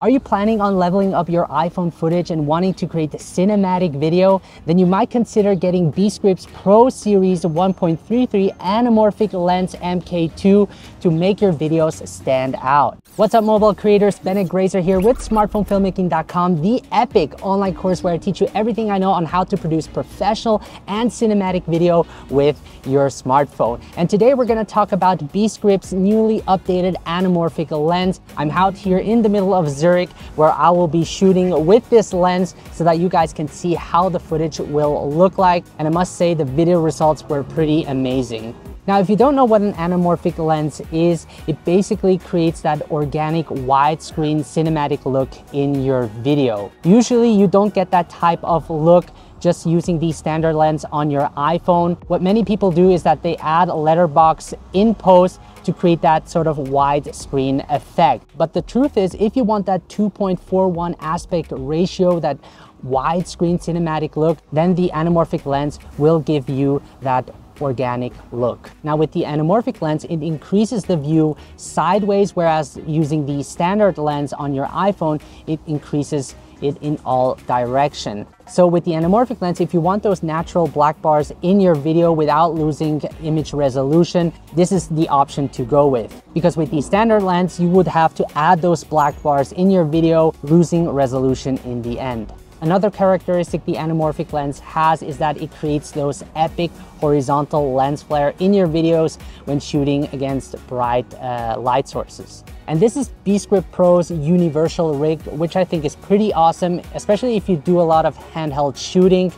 Are you planning on leveling up your iPhone footage and wanting to create a cinematic video? Then you might consider getting Beastgrip's Pro Series 1.33 anamorphic lens MK2 to make your videos stand out. What's up mobile creators, Benett Graezer here with smartphonefilmmaking.com, the epic online course where I teach you everything I know on how to produce professional and cinematic video with your smartphone. And today we're gonna talk about Beastgrip's newly updated anamorphic lens. I'm out here in the middle of Zurich where I will be shooting with this lens so that you guys can see how the footage will look like. And I must say the video results were pretty amazing. Now, if you don't know what an anamorphic lens is, it basically creates that organic widescreen cinematic look in your video. Usually you don't get that type of look just using the standard lens on your iPhone. What many people do is that they add a letterbox in post to create that sort of widescreen effect. But the truth is, if you want that 2.41 aspect ratio, that widescreen cinematic look, then the anamorphic lens will give you that organic look. Now with the anamorphic lens, it increases the view sideways, whereas using the standard lens on your iPhone, it increases it in all direction. So with the anamorphic lens, if you want those natural black bars in your video without losing image resolution, this is the option to go with. Because with the standard lens, you would have to add those black bars in your video, losing resolution in the end. Another characteristic the anamorphic lens has is that it creates those epic horizontal lens flare in your videos when shooting against bright uh, light sources. And this is Beastgrip Pro's universal rig, which I think is pretty awesome, especially if you do a lot of handheld shooting.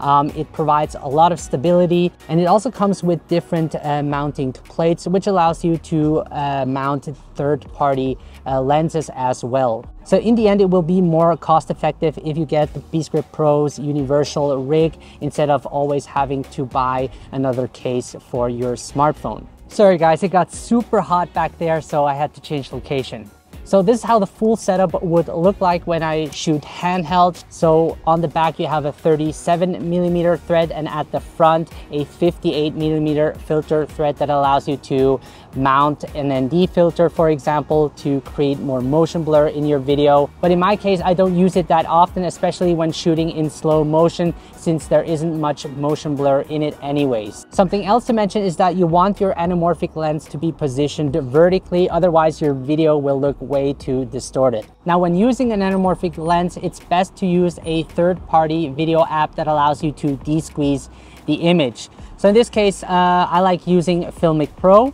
Um, it provides a lot of stability and it also comes with different uh, mounting plates, which allows you to uh, mount third-party uh, lenses as well. So in the end, it will be more cost effective if you get the Beastgrip Pro's universal rig instead of always having to buy another case for your smartphone. Sorry guys, it got super hot back there, so I had to change location. So this is how the full setup would look like when I shoot handheld. So on the back you have a 37 millimeter thread and at the front a 58 millimeter filter thread that allows you to mount an ND filter, for example, to create more motion blur in your video. But in my case, I don't use it that often, especially when shooting in slow motion, since there isn't much motion blur in it anyways. Something else to mention is that you want your anamorphic lens to be positioned vertically, otherwise your video will look way distort it. Now, when using an anamorphic lens, it's best to use a third-party video app that allows you to de-squeeze the image. So in this case, uh, I like using Filmic Pro,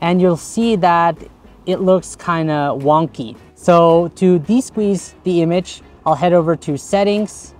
and you'll see that it looks kind of wonky. So to de-squeeze the image, I'll head over to Settings,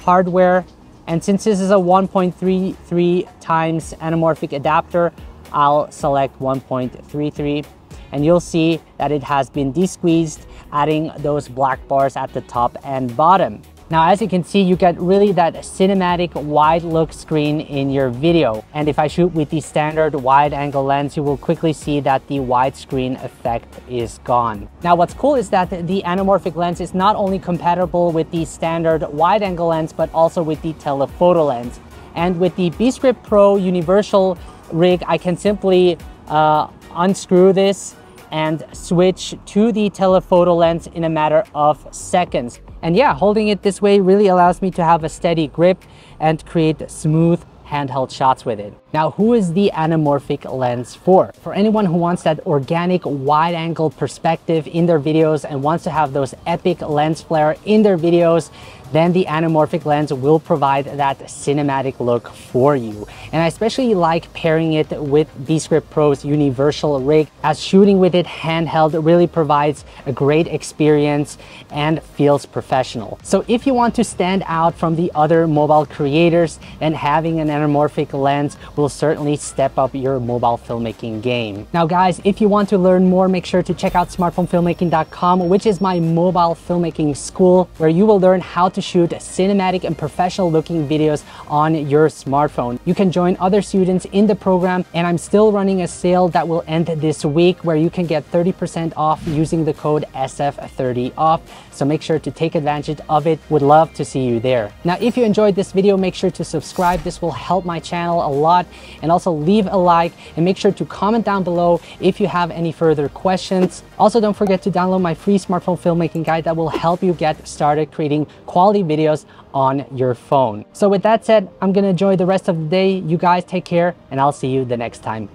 Hardware, and since this is a 1.33 times anamorphic adapter, I'll select 1.33 and you'll see that it has been de-squeezed, adding those black bars at the top and bottom. Now, as you can see, you get really that cinematic wide look screen in your video. And if I shoot with the standard wide angle lens, you will quickly see that the widescreen effect is gone. Now, what's cool is that the anamorphic lens is not only compatible with the standard wide angle lens, but also with the telephoto lens. And with the Beastgrip Pro Universal rig, I can simply uh, unscrew this and switch to the telephoto lens in a matter of seconds. And yeah, holding it this way really allows me to have a steady grip and create smooth handheld shots with it. Now, who is the anamorphic lens for? For anyone who wants that organic wide angle perspective in their videos and wants to have those epic lens flare in their videos, then the anamorphic lens will provide that cinematic look for you. And I especially like pairing it with Beastgrip Pro's universal rig as shooting with it handheld really provides a great experience and feels professional. So if you want to stand out from the other mobile creators, then having an anamorphic lens will certainly step up your mobile filmmaking game. Now guys, if you want to learn more, make sure to check out smartphonefilmmaking.com, which is my mobile filmmaking school where you will learn how to to shoot cinematic and professional looking videos on your smartphone. You can join other students in the program and I'm still running a sale that will end this week where you can get 30% off using the code SF30OFF. So make sure to take advantage of it. Would love to see you there. Now, if you enjoyed this video, make sure to subscribe. This will help my channel a lot and also leave a like and make sure to comment down below if you have any further questions. Also, don't forget to download my free smartphone filmmaking guide that will help you get started creating quality videos on your phone. So with that said, I'm gonna enjoy the rest of the day. You guys take care and I'll see you the next time.